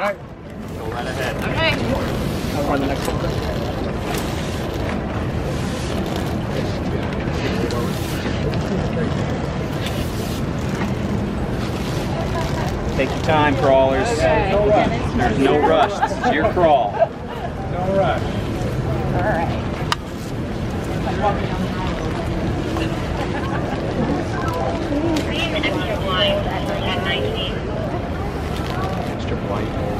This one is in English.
All right. Go right ahead. Okay. I'll run the next one. Take your time, crawlers. Okay. There's no rush. This is your crawl. No rush. All right. I'm walking on Bye.